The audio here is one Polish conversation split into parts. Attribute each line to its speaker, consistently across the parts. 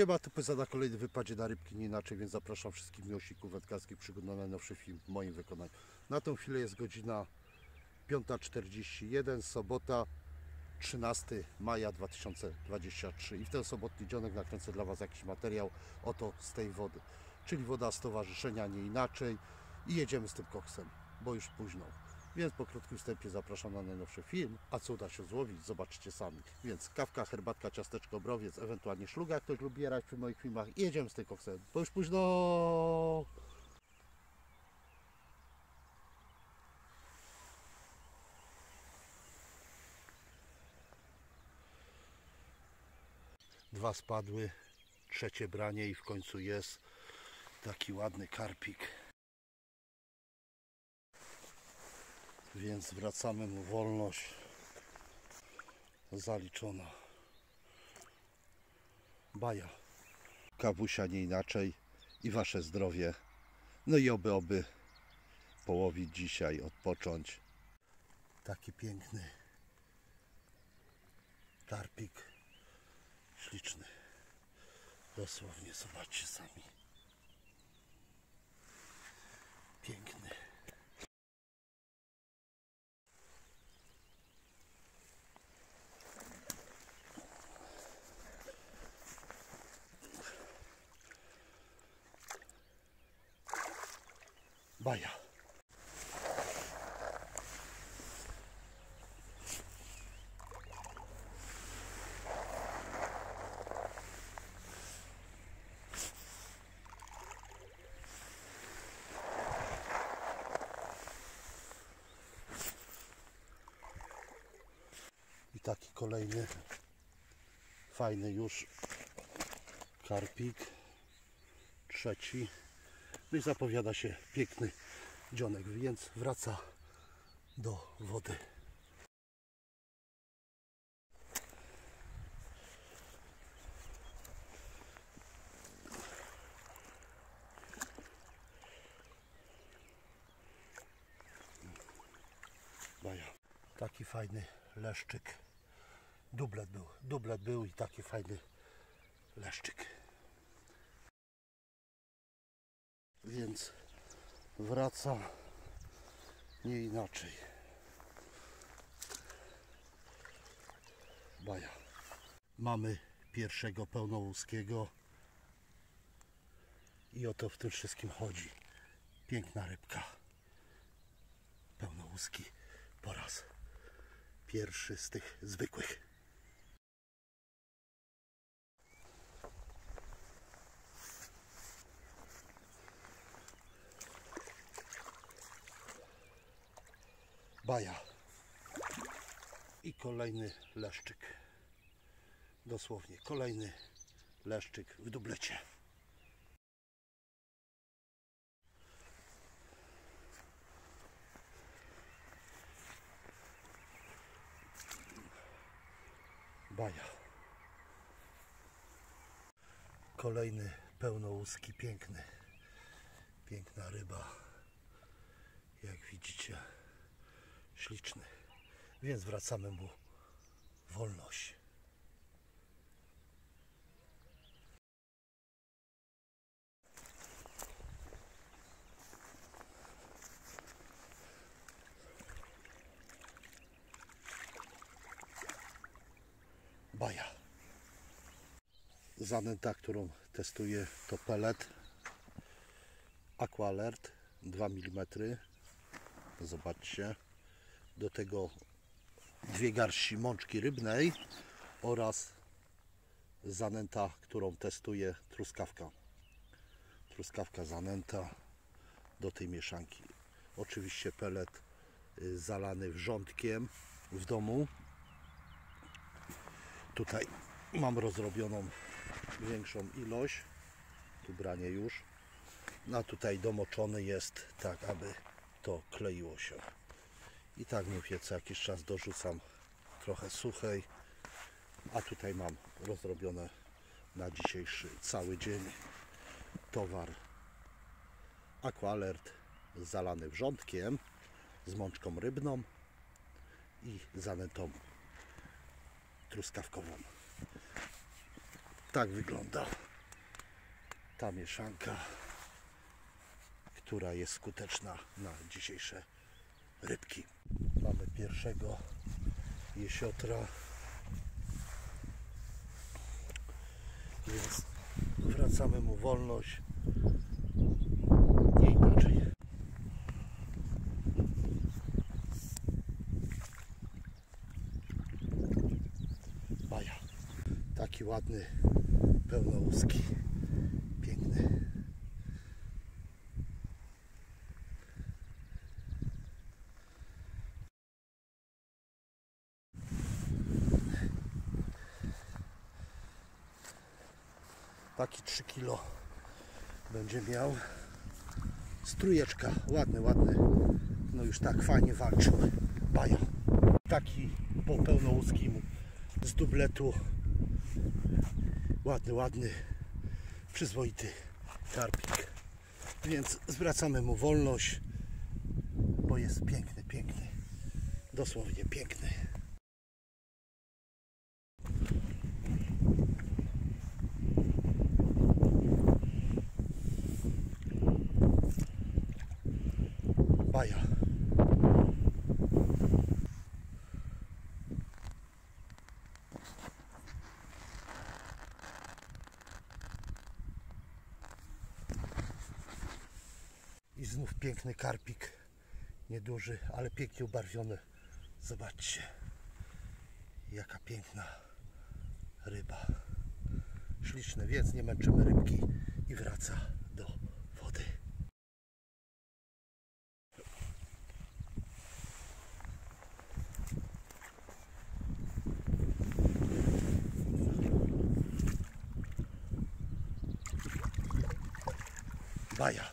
Speaker 1: Siema, to PZ na kolejny wypadzie na rybki, nie inaczej, więc zapraszam wszystkich miłośników wędkarskich przygód na najnowszy film w moim wykonaniu. Na tą chwilę jest godzina 5.41, sobota 13 maja 2023 i w ten sobotni dzionek nakręcę dla Was jakiś materiał oto z tej wody, czyli woda stowarzyszenia nie inaczej i jedziemy z tym koksem, bo już późno. Więc po krótkim wstępie zapraszam na najnowszy film, a co uda się złowić, zobaczycie sami. Więc kawka, herbatka, ciasteczko, browiec, ewentualnie szluga, ktoś lubi jarać przy moich filmach i jedziemy z tym koksem, bo już późno. Dwa spadły, trzecie branie i w końcu jest taki ładny karpik. Więc wracamy mu wolność zaliczona. Baja. Kawusia nie inaczej i wasze zdrowie. No i oby, oby połowić dzisiaj, odpocząć. Taki piękny karpik. Śliczny. Dosłownie, zobaczcie sami. Baja. I taki kolejny fajny już karpik. Trzeci. No i zapowiada się piękny dzionek, więc wraca do wody. Taki fajny leszczyk. Dublet był. Dublet był i taki fajny leszczyk. Więc wraca nie inaczej. Baja. Mamy pierwszego pełnołuskiego i o to w tym wszystkim chodzi. Piękna rybka. Pełnołuski po raz pierwszy z tych zwykłych. Baja. I kolejny leszczyk. Dosłownie kolejny leszczyk w dublecie. Baja. Kolejny pełnołuski, piękny. Piękna ryba. Jak widzicie śliczny. Więc wracamy mu wolność. Baja. Zanęta, którą testuję to pellet Aqualert 2 mm. Zobaczcie do tego dwie garści mączki rybnej oraz zanęta, którą testuję, truskawka. Truskawka zanęta do tej mieszanki. Oczywiście pelet y, zalany wrzątkiem w domu. Tutaj mam rozrobioną większą ilość. Tu branie już. No a tutaj domoczony jest tak, aby to kleiło się. I tak mówię, co jakiś czas dorzucam trochę suchej, a tutaj mam rozrobione na dzisiejszy cały dzień towar Aqualert zalany wrzątkiem z mączką rybną i zanętą truskawkową. Tak wygląda ta mieszanka, która jest skuteczna na dzisiejsze rybki. Mamy pierwszego jesiotra, więc wracamy mu wolność. Nie inaczej. Baja. Taki ładny, pełnołuski, piękny. Taki 3 kilo będzie miał. Strujeczka, ładny, ładny. No już tak fajnie walczył. Baja. Taki po pełnołuskim z dubletu. Ładny, ładny, przyzwoity karpik. Więc zwracamy mu wolność, bo jest piękny, piękny. Dosłownie piękny. Baja. I znów piękny karpik. Nieduży, ale pięknie ubarwiony. Zobaczcie, jaka piękna ryba. Śliczne, więc nie męczymy rybki i wraca do wody. Baja.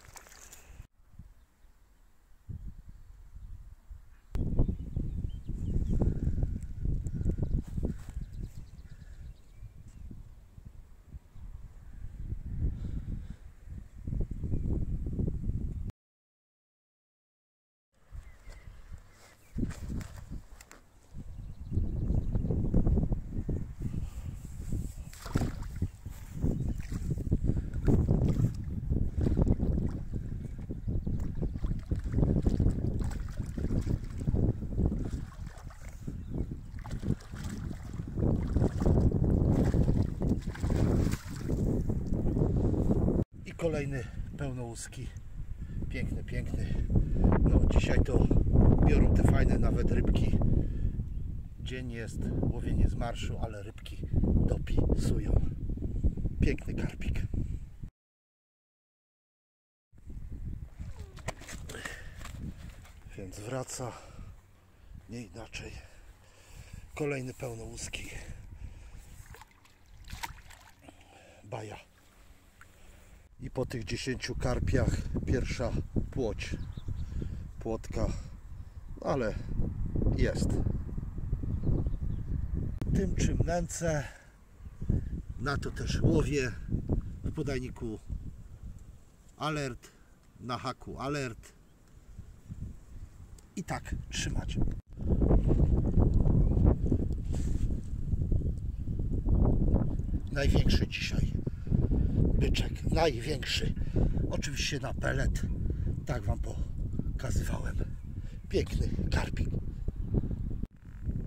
Speaker 1: I kolejny pełnołuski. Piękny, piękny. No dzisiaj to biorą te fajne nawet rybki. Dzień jest łowienie z marszu, ale rybki dopisują. Piękny karpik. Więc wraca nie inaczej. Kolejny pełnołuski. Baja. I po tych 10 karpiach pierwsza płoć. Płotka, no ale jest. Tym czym nęcę, na to też łowię w podajniku alert, na haku alert i tak trzymać. Największy dzisiaj byczek, największy. Oczywiście na pelet, tak Wam pokazywałem. Piękny karpik.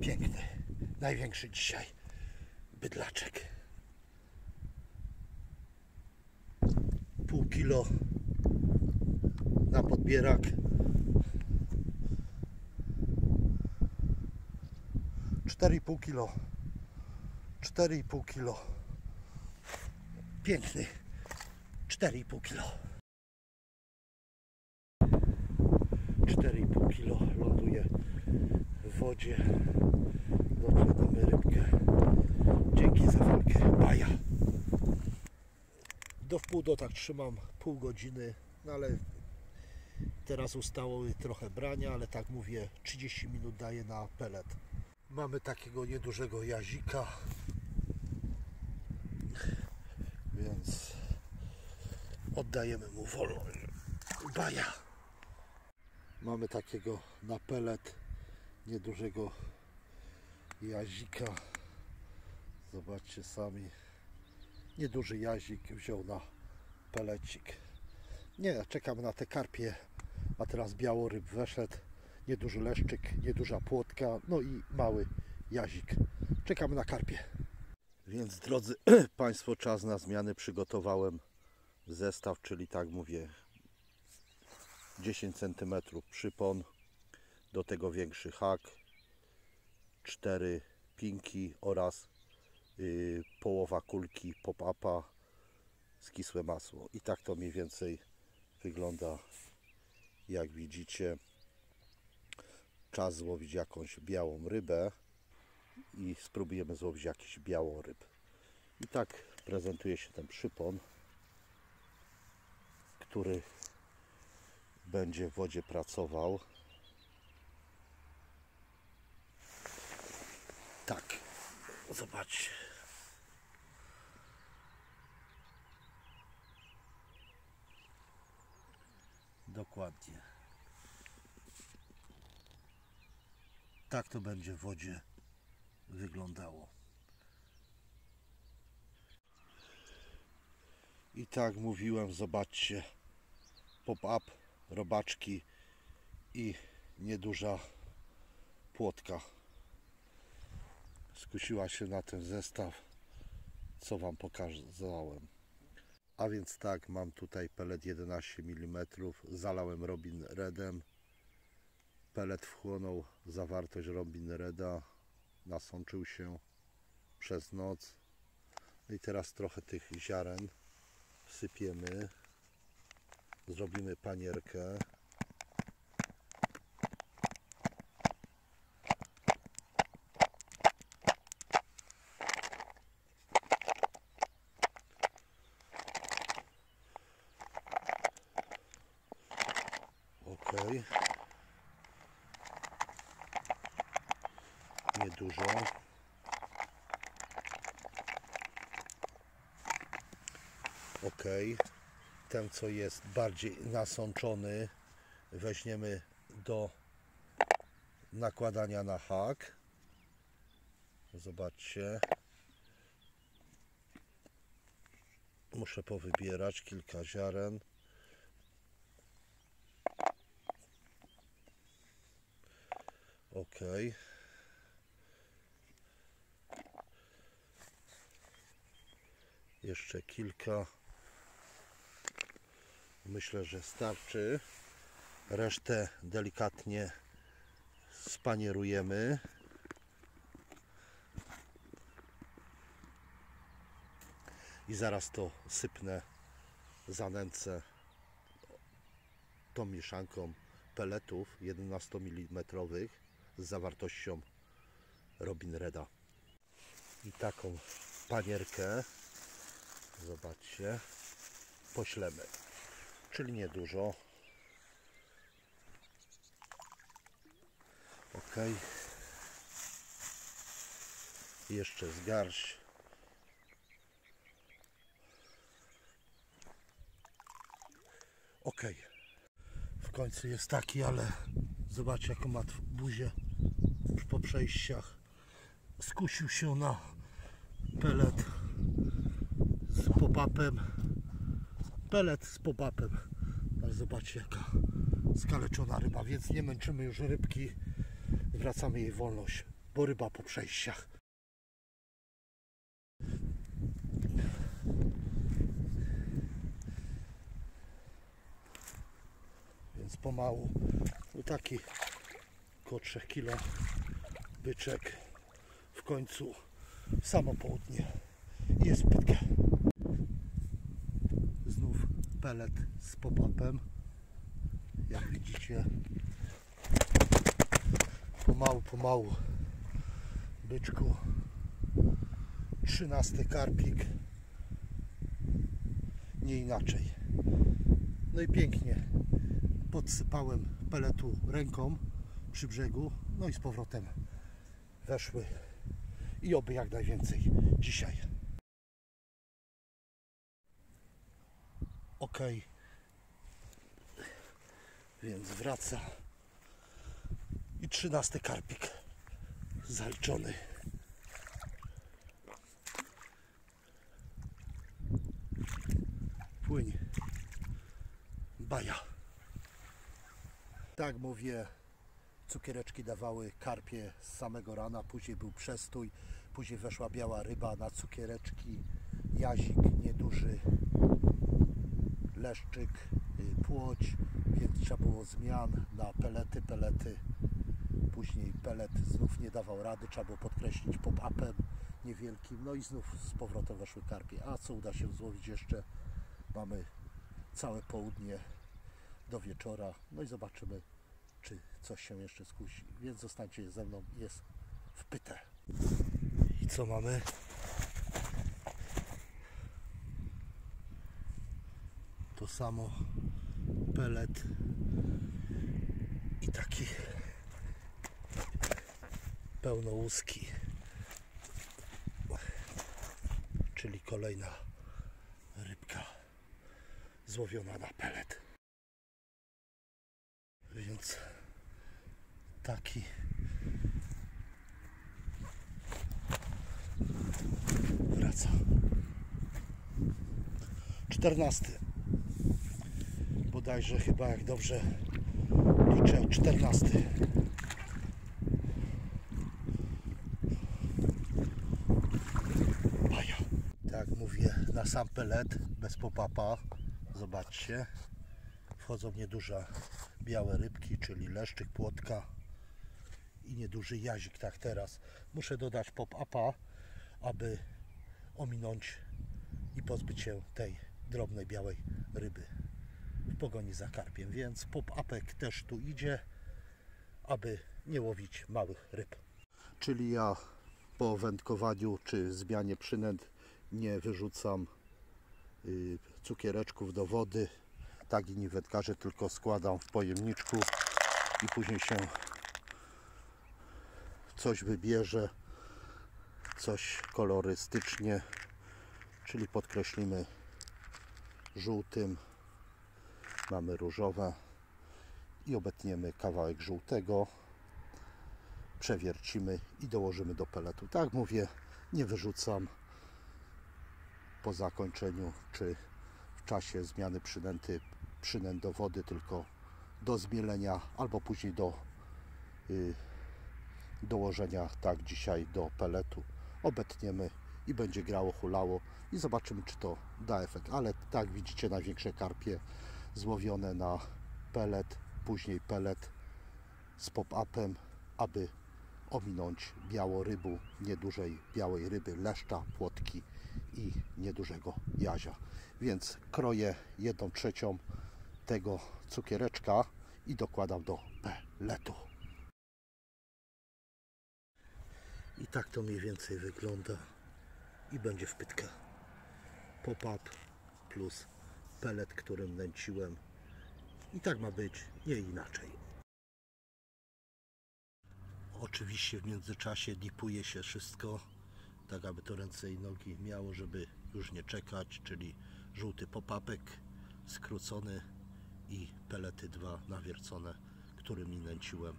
Speaker 1: Piękny, największy dzisiaj bydlaczek. Pół kilo na podbierak. Cztery pół kilo. Cztery pół kilo. Piękny. 4,5 kilo. 4,5 kilo ląduje w wodzie. Dokładamy rybkę. Dzięki za walkę. Baja. Do wpół do tak trzymam pół godziny, no ale teraz ustało trochę brania, ale tak mówię 30 minut daję na pelet. Mamy takiego niedużego jazika, więc oddajemy mu wolność. Baja. Mamy takiego na pelet niedużego jazika. Zobaczcie sami. Nieduży jazik wziął na pelecik. Nie, czekamy na te karpie. A teraz białoryb weszedł. Nieduży leszczyk, nieduża płotka, no i mały jazik. Czekamy na karpie. Więc drodzy Państwo, czas na zmiany. Przygotowałem zestaw, czyli tak mówię 10 cm przypon, do tego większy hak, 4 pinki oraz y, połowa kulki pop-upa, skisłe masło. I tak to mniej więcej wygląda, jak widzicie. Czas złowić jakąś białą rybę i spróbujemy złowić jakiś białoryb. I tak prezentuje się ten przypon, który będzie w wodzie pracował. Tak, zobaczcie. Dokładnie. Tak to będzie w wodzie wyglądało. I tak mówiłem, zobaczcie, pop-up, robaczki i nieduża płotka. Skusiła się na ten zestaw, co Wam pokazałem. A więc tak, mam tutaj pelet 11 mm, zalałem Robin Redem. Pelet wchłonął zawartość Robin Reda, nasączył się przez noc. No I teraz trochę tych ziaren wsypiemy. Zrobimy panierkę. Ok. Niedużo. Ok. Ten, co jest bardziej nasączony, weźmiemy do nakładania na hak. Zobaczcie. Muszę powybierać kilka ziaren. Ok. Jeszcze kilka. Myślę, że starczy. Resztę delikatnie spanierujemy. I zaraz to sypnę, zanęcę tą mieszanką peletów 11 mm z zawartością Robin Reda. I taką panierkę, zobaczcie, poślemy. Czyli niedużo. Ok. Jeszcze z garść. Ok. W końcu jest taki, ale zobaczcie jaką ma buzię już po przejściach. Skusił się na pelet z pop-upem. Pelet z pop-upem. Ale zobaczcie jaka skaleczona ryba, więc nie męczymy już rybki. Wracamy jej wolność, bo ryba po przejściach. Więc pomału. No taki około 3 kilo byczek w końcu w samo południe jest pytka. Pelet z pop-upem. Jak widzicie, pomału, pomału byczku. 13 karpik. Nie inaczej. No i pięknie podsypałem peletu ręką przy brzegu, no i z powrotem weszły i oby jak najwięcej dzisiaj. Ok, więc wraca. I trzynasty karpik zaliczony. Płyń. Baja. Tak mówię, cukiereczki dawały karpie z samego rana, później był przestój, później weszła biała ryba na cukiereczki, jazik nieduży, leszczyk, y, płoć, więc trzeba było zmian na pelety, pelety. Później pelet znów nie dawał rady, trzeba było podkreślić pop-upem niewielkim, no i znów z powrotem weszły karpie. A co uda się złowić jeszcze? Mamy całe południe do wieczora, no i zobaczymy, czy coś się jeszcze skusi. Więc zostańcie ze mną, jest wpyte. I co mamy? To samo pelet i taki pełnołuski, czyli kolejna rybka złowiona na pelet. Więc taki wraca. Czternasty. Bodajże chyba jak dobrze liczę czternasty. Baja. Tak mówię, na sam pelet, bez popapa. Zobaczcie. Wchodzą nieduże białe rybki, czyli leszczyk, płotka i nieduży jazik, tak teraz. Muszę dodać pop-upa, aby ominąć i pozbyć się tej drobnej białej ryby pogoni za karpiem, więc pop-upek też tu idzie, aby nie łowić małych ryb. Czyli ja po wędkowaniu czy zmianie przynęt nie wyrzucam y, cukiereczków do wody, tak inni wędkarze tylko składam w pojemniczku i później się coś wybierze, coś kolorystycznie, czyli podkreślimy żółtym, mamy różowe i obetniemy kawałek żółtego, przewiercimy i dołożymy do peletu. Tak mówię, nie wyrzucam po zakończeniu czy w czasie zmiany przynęty przynęt do wody, tylko do zmielenia albo później do y, dołożenia, tak dzisiaj do peletu. Obetniemy i będzie grało, hulało i zobaczymy, czy to da efekt. Ale tak widzicie, największe karpie złowione na pelet, później pelet z pop-upem, aby ominąć białorybu, niedużej białej ryby, leszcza, płotki i niedużego jazia. Więc kroję jedną trzecią tego cukiereczka i dokładam do peletu. I tak to mniej więcej wygląda i będzie wpytka. Pop-up plus pelet, którym nęciłem. I tak ma być, nie inaczej. Oczywiście w międzyczasie dipuje się wszystko, tak aby to ręce i nogi miało, żeby już nie czekać, czyli żółty popapek skrócony i pelety dwa nawiercone, którymi nęciłem.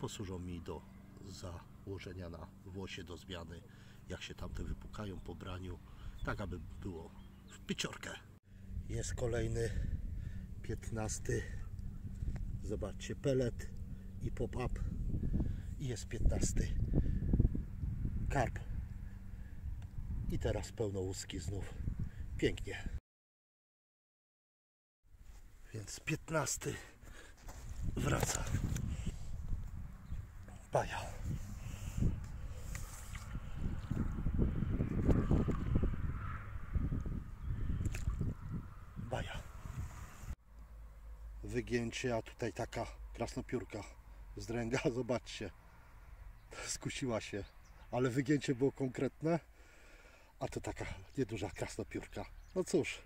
Speaker 1: Posłużą mi do założenia na włosie do zmiany, jak się tamte wypukają po braniu, tak aby było w pieciorkę. Jest kolejny 15. Zobaczcie, pelet i pop-up. I jest 15 karp. I teraz pełnołuski znów. Pięknie. Więc 15 wraca. Baja baja wygięcie a tutaj taka krasnopiórka z dręga zobaczcie skusiła się, ale wygięcie było konkretne, a to taka nieduża krasnopiórka. No cóż,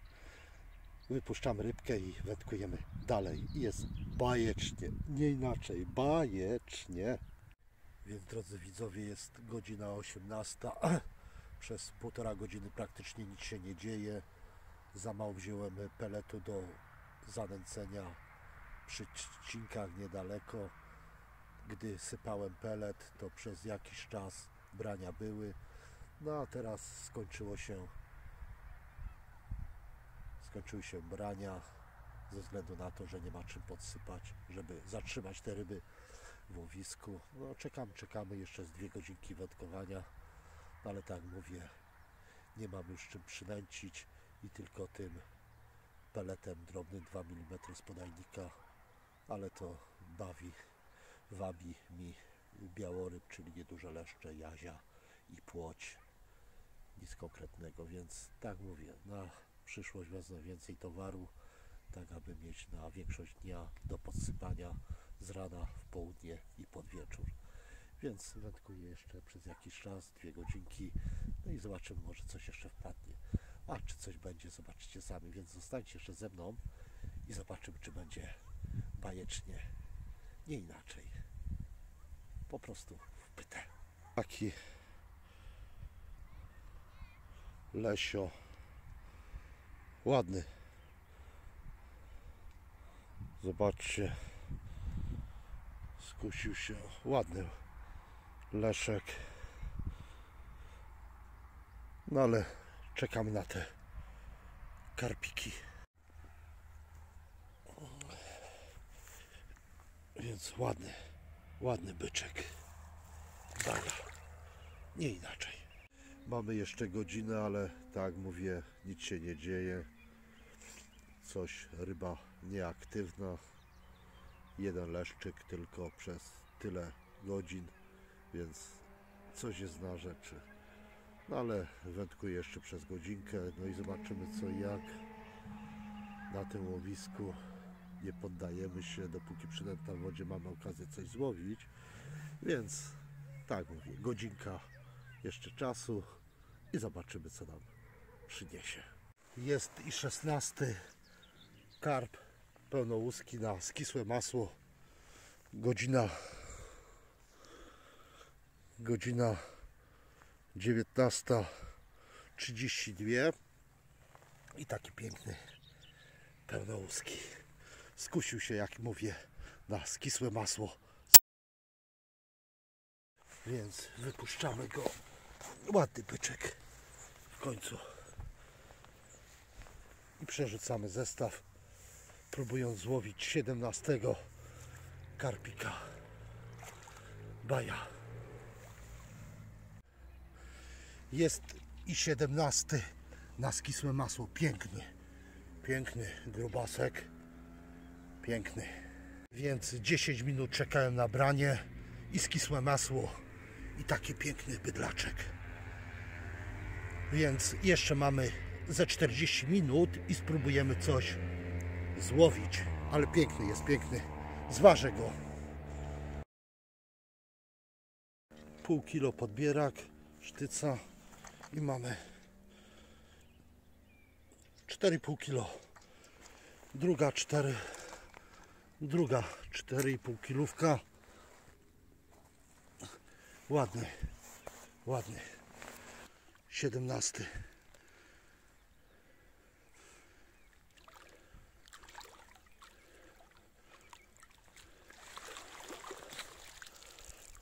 Speaker 1: wypuszczamy rybkę i wędkujemy dalej. Jest bajecznie, nie inaczej, bajecznie. Więc drodzy widzowie, jest godzina 18. Przez półtora godziny praktycznie nic się nie dzieje. Za mało wziąłem peletu do zanęcenia przy trzcinkach niedaleko gdy sypałem pelet, to przez jakiś czas brania były. No a teraz skończyło się skończyły się brania ze względu na to, że nie ma czym podsypać, żeby zatrzymać te ryby w łowisku. No czekamy, czekamy jeszcze z dwie godzinki wędkowania, no, ale tak mówię, nie mamy już czym przynęcić i tylko tym peletem drobnym 2 mm z podajnika, ale to bawi, wabi mi białoryb, czyli nieduże leszcze, jazia i płoć. Nic konkretnego, więc tak mówię, na przyszłość wezmę więcej towaru, tak aby mieć na większość dnia do podsypania z rana w południe i pod wieczór. Więc wędkuję jeszcze przez jakiś czas, dwie godzinki, no i zobaczymy, może coś jeszcze wpadnie. A czy coś będzie, zobaczycie sami, więc zostańcie jeszcze ze mną i zobaczymy, czy będzie bajecznie, nie inaczej. Po prostu wpytę. Taki lesio, ładny. Zobaczcie, skusił się, ładny leszek. No ale czekamy na te karpiki. Więc ładny, ładny byczek. Daga. Nie inaczej. Mamy jeszcze godzinę, ale tak mówię, nic się nie dzieje. Coś ryba nieaktywna. Jeden leszczyk tylko przez tyle godzin, więc coś jest na rzeczy. No ale wędkuję jeszcze przez godzinkę, no i zobaczymy co i jak na tym łowisku. Nie poddajemy się, dopóki przynęta w wodzie mamy okazję coś złowić. Więc tak mówię, godzinka jeszcze czasu i zobaczymy co nam przyniesie. Jest i 16 karp pełnołuski na skisłe masło. Godzina godzina 19.32 i taki piękny pełnołuski. Skusił się, jak mówię, na skisłe masło. Więc wypuszczamy go. Ładny byczek w końcu. I przerzucamy zestaw, próbując złowić 17 karpika. Baja. Jest i 17 na skisłe masło. Piękny, piękny grubasek. Piękny. Więc 10 minut czekałem na branie i skisłe masło i taki piękny bydlaczek. Więc jeszcze mamy ze 40 minut i spróbujemy coś złowić. Ale piękny jest, piękny. Zważę go. Pół kilo podbierak, sztyca i mamy 4,5 kilo. Druga 4, druga 4,5 kilówka. Ładny, ładny. 17.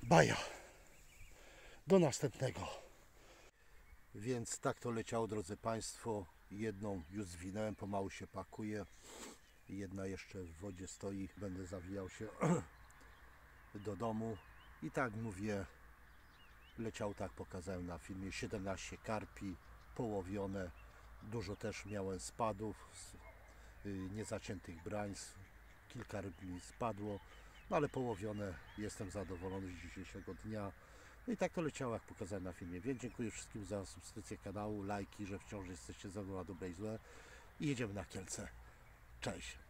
Speaker 1: Baja. Do następnego. Więc tak to leciało, drodzy Państwo. Jedną już zwinąłem, pomału się pakuje. Jedna jeszcze w wodzie stoi. Będę zawijał się do domu. I tak mówię, leciał tak, pokazałem na filmie, 17 karpi połowione, dużo też miałem spadów, y, niezaciętych brań, kilka ryb mi spadło, no ale połowione, jestem zadowolony z dzisiejszego dnia. No i tak to leciało, jak pokazałem na filmie. Więc dziękuję wszystkim za subskrypcję kanału, lajki, że wciąż jesteście ze mną na dobre i złe. I jedziemy na Kielce. Cześć!